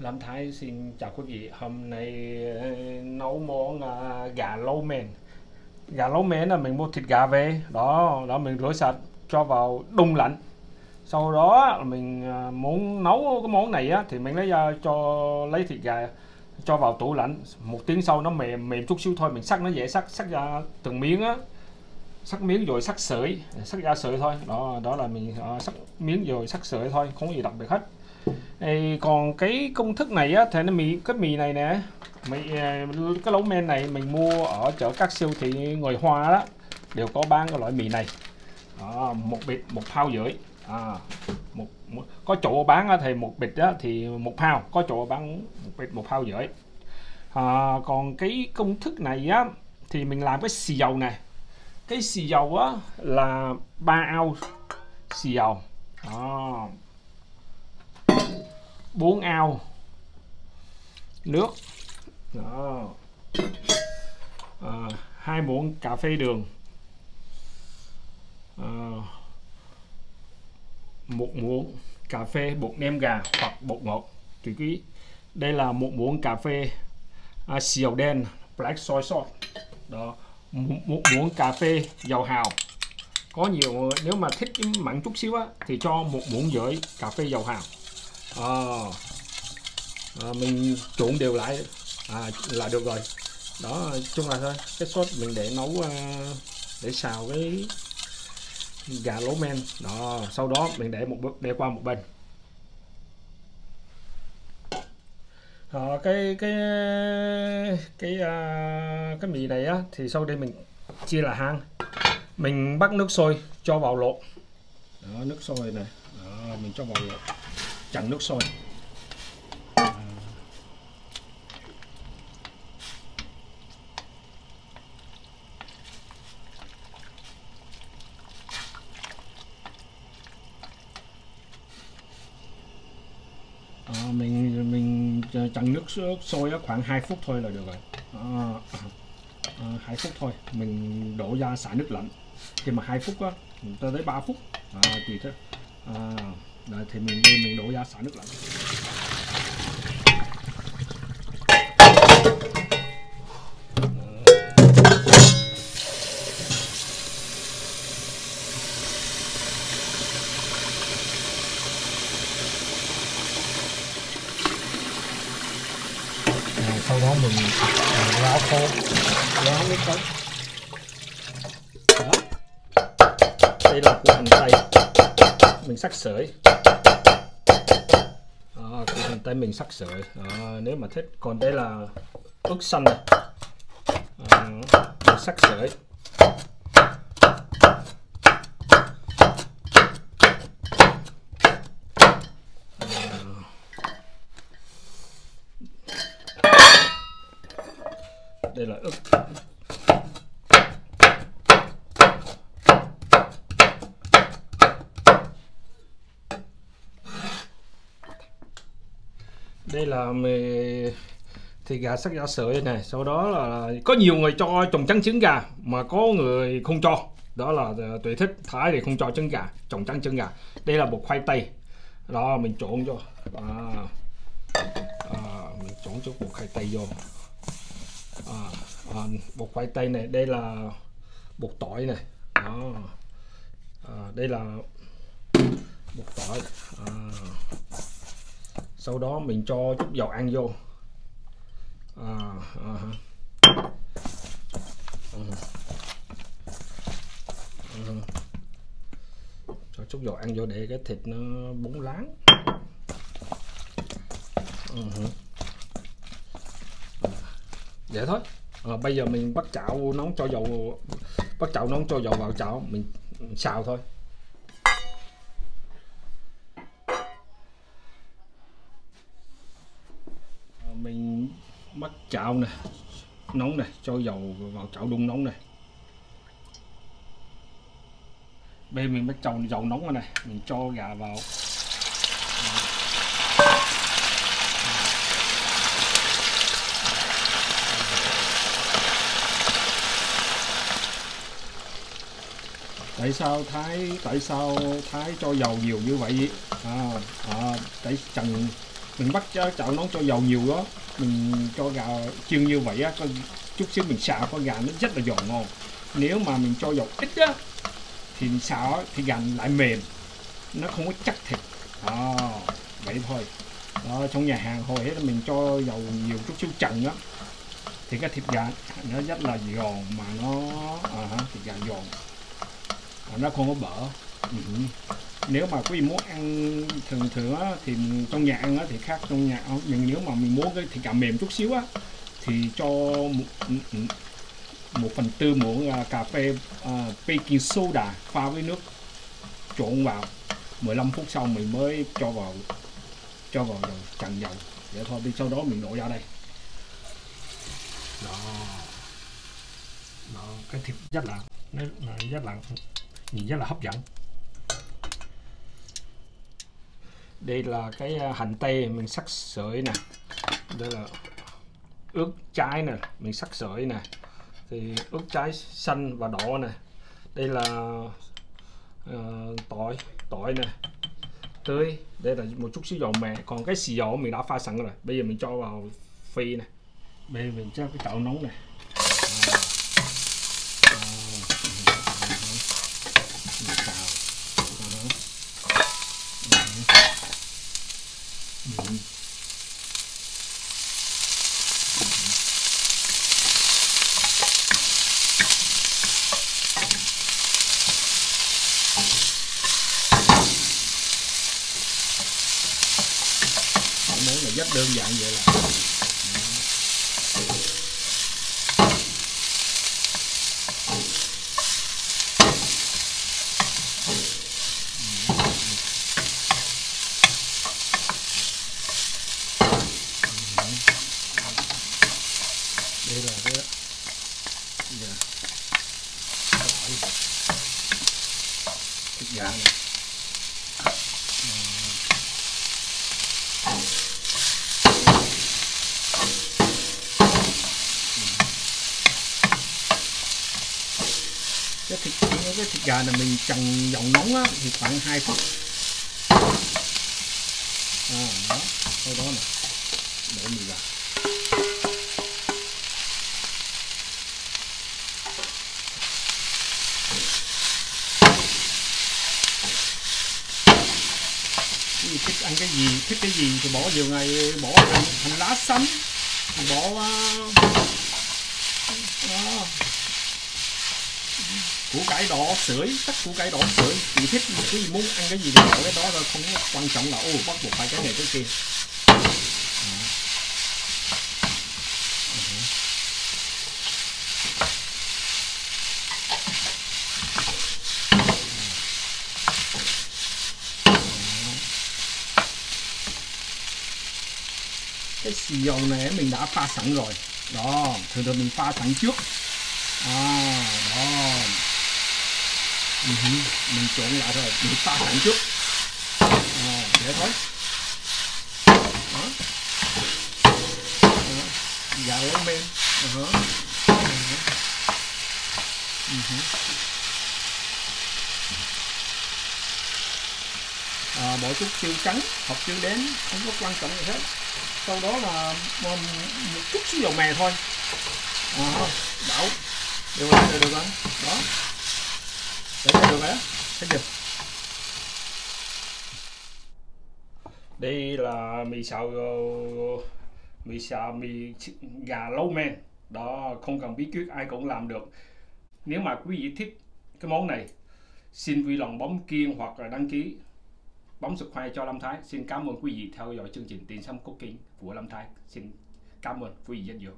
Lâm Thái xin chào quý vị. Hôm nay ờ, nấu món ờ, gà lâu men. Gà lâu men là mình mua thịt gà về, đó, đó mình rửa sạch, cho vào đông lạnh. Sau đó mình ờ, muốn nấu cái món này á thì mình lấy ra cho lấy thịt gà cho vào tủ lạnh. Một tiếng sau nó mềm mềm chút xíu thôi, mình sắc nó dễ sắc, sắc ra từng miếng á. Sắc miếng rồi sắc sợi, sắc ra sợi thôi. Đó, đó là mình uh, sắc miếng rồi sắc sợi thôi, không có gì đặc biệt hết. Ê, còn cái công thức này á thì nó mì cái mì này nè mì à, cái lẩu men này mình mua ở chợ các siêu thị người Hoa đó đều có bán cái loại mì này. À, một bịch một phao rưỡi. À, một, một có chỗ bán á thì một bịch á thì một phao có chỗ bán một bịch một phao rưỡi. À, còn cái công thức này á thì mình làm cái xì dầu này cái xì dầu á là 3 ao xì dầu. À, 4 ao. Nước. Đó. À, hai muỗng cà phê đường. À, một muỗng cà phê bột nêm gà hoặc bột ngọt. Tùy quý đây là một muỗng cà phê à, xì dầu đen black soy sauce đó. Một, một muỗng cà phê dầu hào. Có nhiều nếu mà thích mặn chút xíu á thì cho một muỗng rưỡi cà phê dầu hào à, à, mình trộn đều lại. À, là được rồi. Đó chung là thôi cái sốt mình để nấu à, để xào cái gà lố men. Đó sau đó mình để một để qua một bên. À, cái cái cái à, cái mì này á thì sau đây mình chia là hang. Mình bắt nước sôi cho vào lộn. Đó nước sôi này. Đó, mình cho vào lộn chặn nước sôi. À, mình mình ờ, chặn nước sôi khoảng 2 phút thôi là được rồi. À, à, 2 phút thôi. Mình đổ ra xả nước lạnh. Thì mà 2 phút á tới tới 3 phút. À, tùy thế à, Đấy, thì mình đây mình đổ ra xả nước lạnh. À, sau đó mình à, ráo khô. Ráo nước cống đó. Đây là củ hành tây mình sắc sợi à, củ hành tây mình sắc sợi à, nếu mà thích còn đây là ớt xanh này. À, mình sắc sợi đây là ức À, thì gà sắc da sợi này. Sau đó là có nhiều người cho trồng trắng trứng gà mà có người không cho. Đó là à, tùy thích thái thì không cho trứng gà trồng trắng trứng gà. Đây là bột khoai tây. Đó mình trộn cho à, à, mình trộn chút bột khoai tây vô. À, à, bột khoai tây này đây là bột tỏi này. Đó. À, đây là bột tỏi. À, sau đó mình cho chút dầu ăn vô. À, à, à, à, cho chút dầu ăn vô để cái thịt nó bóng láng. À, vậy thôi. À, bây giờ mình bắt chảo nóng cho dầu bắt chảo nóng cho dầu vào chảo mình xào thôi. Bắt chảo này nóng này cho dầu vào chảo đun nóng này bây mình bắt chảo dầu nóng rồi này mình cho gà vào. Tại sao thái tại sao thái cho dầu nhiều như vậy? À, à tại trần mình bắt chảo nóng cho dầu nhiều đó mình cho gà chiên như vậy á có chút xíu mình xào con gà nó rất là giòn ngon. Nếu mà mình cho dầu ít á thì mình xào thì gà lại mềm nó không có chắc thịt. À, vậy thôi. Đó, trong nhà hàng hồi hết mình cho dầu nhiều chút xíu trần á thì cái thịt gà nó rất là giòn mà nó à, thịt gà giòn. À, nó không có bở. Ừ nếu mà quý vị muốn ăn thường thường á, thì trong nhà ăn á, thì khác trong nhà ăn. Nhưng nếu mà mình muốn cái thịt gà mềm chút xíu á thì cho một, một phần tư muỗng à, cà phê uh, baking soda pha với nước trộn vào. 15 phút sau mình mới cho vào cho vào dầu trần dầu. Để thôi đi sau đó mình đổ ra đây. Đó. Đó cái thịt rất là nó rất là nhìn rất là hấp dẫn. Đây là cái à, hành tây mình sắc sợi nè. Đây là ướp trái nè mình sắc sợi nè. Thì ướp trái xanh và đỏ nè. Đây là uh, tỏi tỏi nè. Tươi. Đây là một chút xíu dầu mè. Còn cái xì dầu mình đã pha sẵn rồi. Bây giờ mình cho vào phi nè. Bây giờ mình cho cái chảo nóng này đơn giản vậy là đây là cái dạ. thịt gà này cái thịt cái thịt gà này mình trần dòng nóng á, thì khoảng 2 phút. À, đó sau đó nè để mì vào. Thích ăn cái gì thích cái gì thì bỏ nhiều ngày bỏ hành lá sắn bỏ đó củ cải đỏ sưởi tất củ cải đỏ sưởi. Chị thích cái gì muốn ăn cái gì thì bỏ cái đó thôi không quan trọng là ô bắt buộc phải cái này cái kia. Cái xì dầu này mình đã pha sẵn rồi. Đó thường thường mình pha sẵn trước. À, uh -huh. mình trộn lại rồi. Mình pha sẵn trước. À, để thôi đó. đó. men uh -huh. Uh -huh. À, bỏ chút tiêu trắng. Hoặc tiêu đến. Không có quan trọng gì hết. Sau đó là um, một chút xíu dầu mè thôi. À, đảo. Được rồi được rồi. Đó để cho được thấy chưa đây là mì xào mì xào, mì gà lâu men. Đó, không cần bí quyết, ai cũng làm được. Nếu mà quý vị thích cái món này, xin vui lòng bấm kiên hoặc là đăng ký. Bấm subscribe cho Lâm Thái. Xin cảm ơn quý vị theo dõi chương trình tiền sâm cooking của Lâm Thái. Xin cảm ơn quý vị rất nhiều.